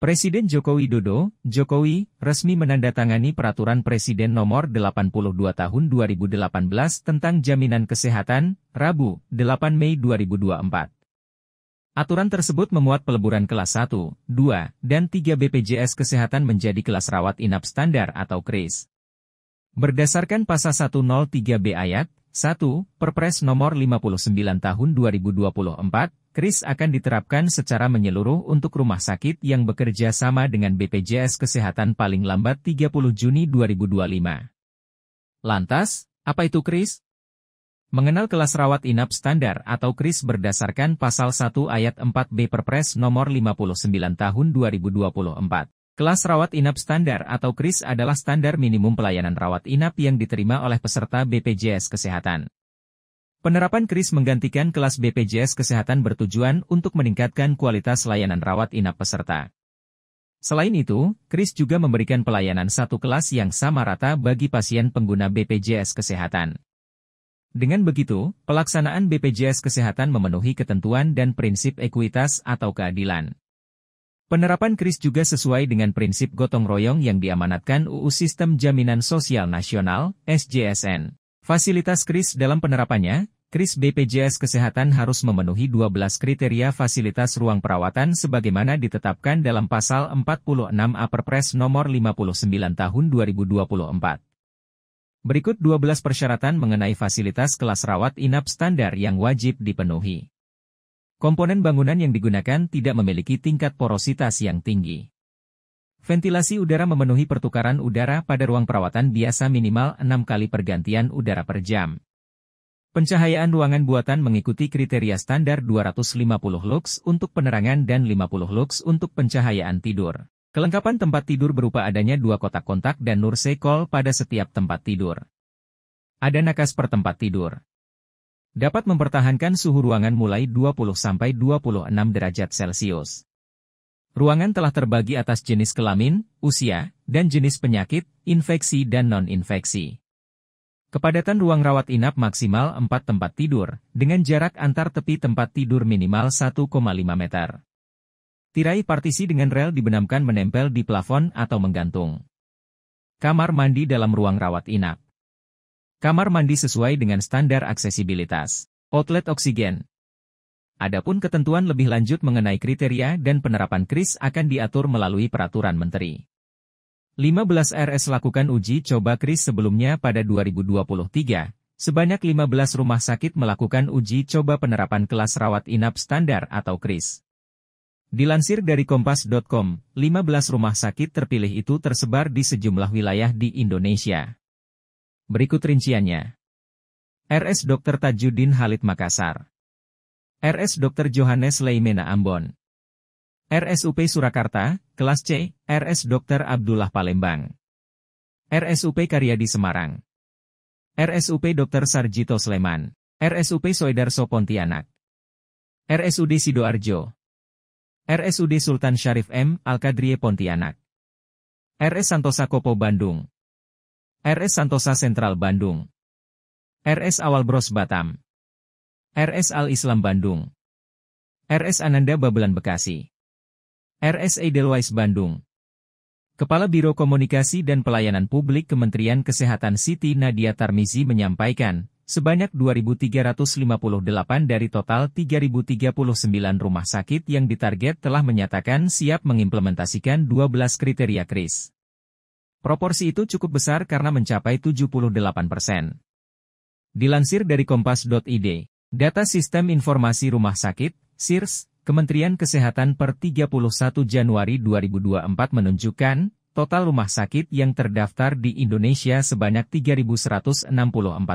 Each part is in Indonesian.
Presiden Joko Widodo, Jokowi, resmi menandatangani Peraturan Presiden Nomor 82 Tahun 2018 tentang Jaminan Kesehatan, Rabu, 8 Mei 2024. Aturan tersebut memuat peleburan kelas 1, 2, dan 3 BPJS Kesehatan menjadi kelas rawat inap standar atau KRIS. Berdasarkan pasal 103B ayat 1, Perpres nomor 59 tahun 2024, KRIS akan diterapkan secara menyeluruh untuk rumah sakit yang bekerja sama dengan BPJS Kesehatan paling lambat 30 Juni 2025. Lantas, apa itu KRIS? Mengenal kelas rawat inap standar atau KRIS berdasarkan pasal 1 ayat 4B Perpres nomor 59 tahun 2024. Kelas rawat inap standar atau KRIS adalah standar minimum pelayanan rawat inap yang diterima oleh peserta BPJS Kesehatan. Penerapan KRIS menggantikan kelas BPJS Kesehatan bertujuan untuk meningkatkan kualitas layanan rawat inap peserta. Selain itu, KRIS juga memberikan pelayanan satu kelas yang sama rata bagi pasien pengguna BPJS Kesehatan. Dengan begitu, pelaksanaan BPJS Kesehatan memenuhi ketentuan dan prinsip ekuitas atau keadilan. Penerapan KRIS juga sesuai dengan prinsip gotong royong yang diamanatkan UU Sistem Jaminan Sosial Nasional, SJSN. Fasilitas KRIS dalam penerapannya, KRIS BPJS Kesehatan harus memenuhi 12 kriteria fasilitas ruang perawatan sebagaimana ditetapkan dalam pasal 46A Perpres nomor 59 tahun 2024. Berikut 12 persyaratan mengenai fasilitas kelas rawat inap standar yang wajib dipenuhi. Komponen bangunan yang digunakan tidak memiliki tingkat porositas yang tinggi. Ventilasi udara memenuhi pertukaran udara pada ruang perawatan biasa minimal 6 kali pergantian udara per jam. Pencahayaan ruangan buatan mengikuti kriteria standar 250 lux untuk penerangan dan 50 lux untuk pencahayaan tidur. Kelengkapan tempat tidur berupa adanya dua kotak kontak dan nurse call pada setiap tempat tidur. Ada nakas per tempat tidur. Dapat mempertahankan suhu ruangan mulai 20-26 derajat Celcius. Ruangan telah terbagi atas jenis kelamin, usia, dan jenis penyakit, infeksi dan non-infeksi. Kepadatan ruang rawat inap maksimal 4 tempat tidur, dengan jarak antar tepi tempat tidur minimal 1,5 meter. Tirai partisi dengan rel dibenamkan menempel di plafon atau menggantung. Kamar mandi dalam ruang rawat inap. Kamar mandi sesuai dengan standar aksesibilitas. Outlet oksigen, Adapun ketentuan lebih lanjut mengenai kriteria dan penerapan KRIS akan diatur melalui peraturan menteri. 15 RS lakukan uji coba KRIS sebelumnya pada 2023. Sebanyak 15 rumah sakit melakukan uji coba penerapan kelas rawat inap standar atau KRIS. Dilansir dari kompas.com, 15 rumah sakit terpilih itu tersebar di sejumlah wilayah di Indonesia. Berikut rinciannya. RS Dr. Tajudin Halid Makassar RS Dr. Johannes Leimena Ambon. RSUP Surakarta, kelas C, RS Dr. Abdullah Palembang. RSUP Karyadi Semarang. RSUP Dr. Sarjito Sleman. RSUP Soedarso Pontianak. RSUD Sidoarjo. RSUD Sultan Syarif M. Al-Kadrie Pontianak. RS Santosa Kopo Bandung. RS Santosa Sentral Bandung. RS Awal Bros Batam. RS Al-Islam Bandung. RS Ananda Babelan Bekasi. RS Edelweiss Bandung. Kepala Biro Komunikasi dan Pelayanan Publik Kementerian Kesehatan Siti Nadia Tarmizi menyampaikan, sebanyak 2.358 dari total 3.039 rumah sakit yang ditarget telah menyatakan siap mengimplementasikan 12 kriteria KRIS. Proporsi itu cukup besar karena mencapai 78 persen. Dilansir dari kompas.id, Data Sistem Informasi Rumah Sakit, SIRS, Kementerian Kesehatan per 31 Januari 2024 menunjukkan, total rumah sakit yang terdaftar di Indonesia sebanyak 3.164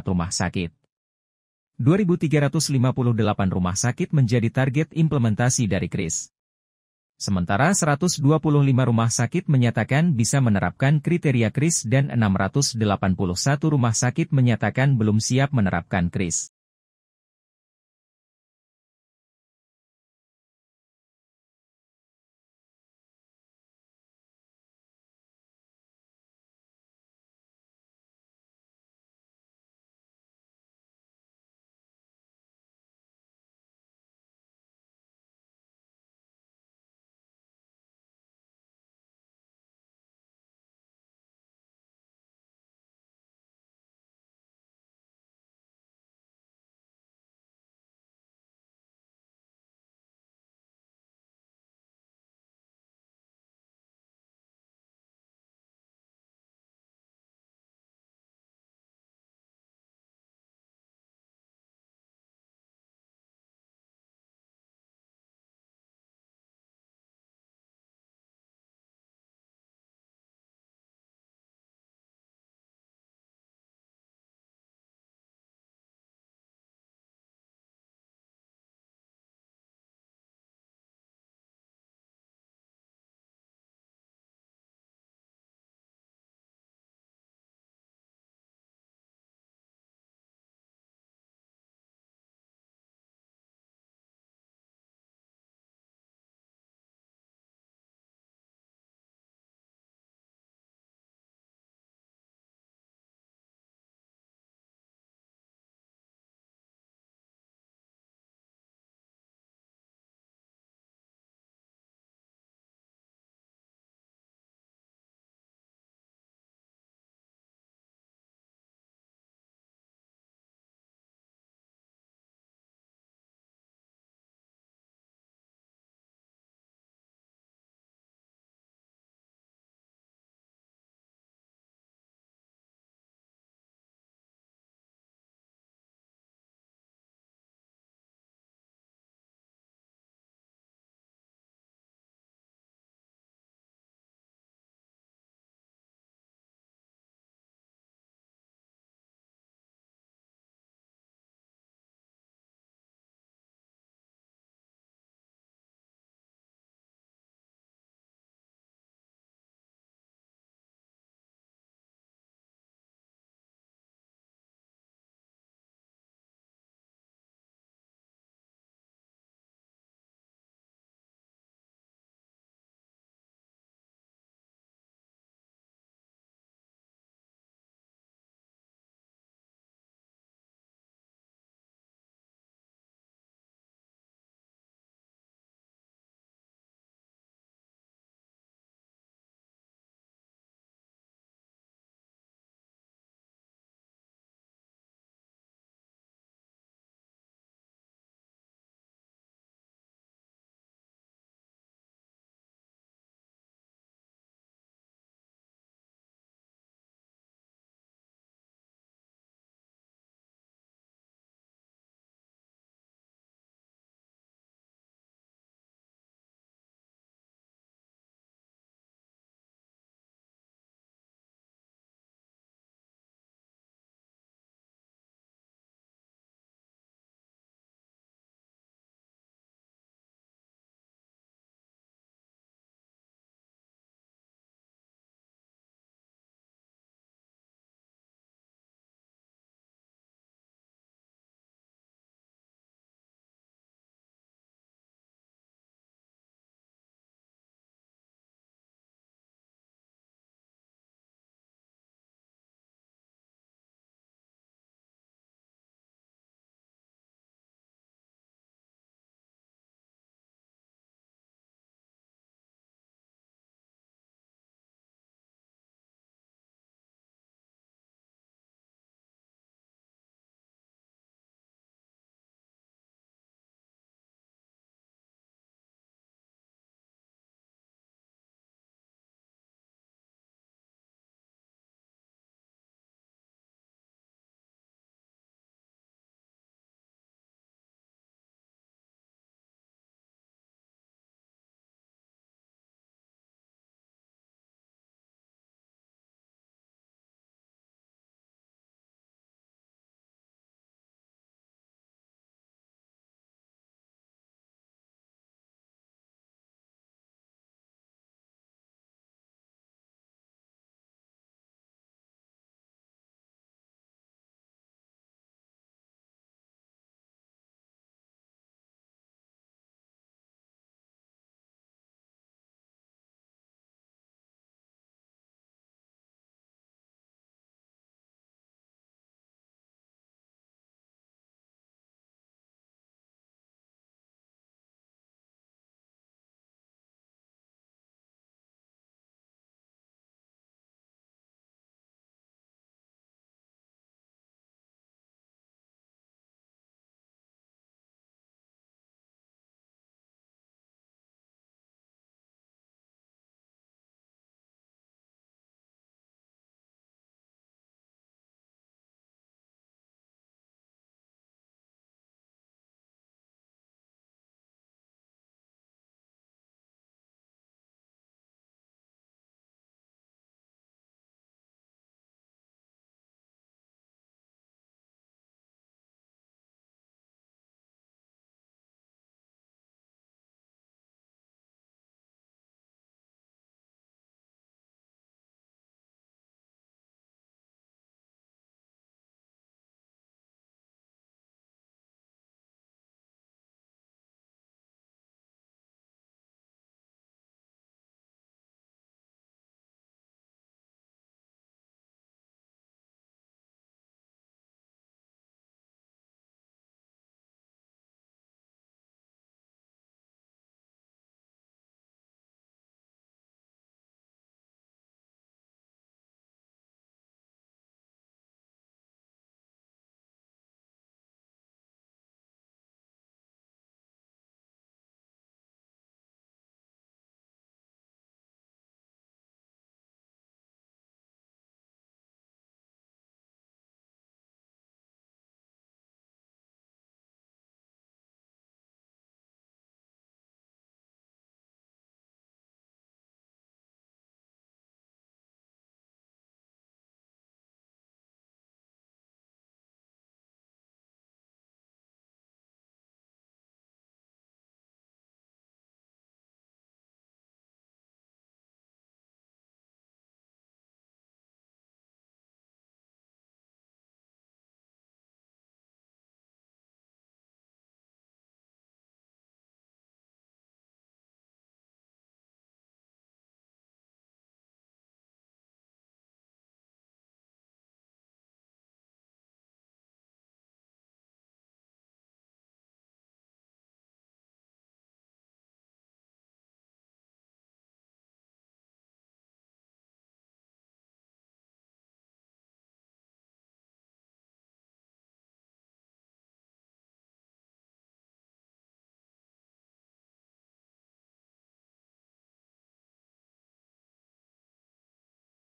rumah sakit. 2.358 rumah sakit menjadi target implementasi dari KRIS. Sementara 125 rumah sakit menyatakan bisa menerapkan kriteria KRIS dan 681 rumah sakit menyatakan belum siap menerapkan KRIS.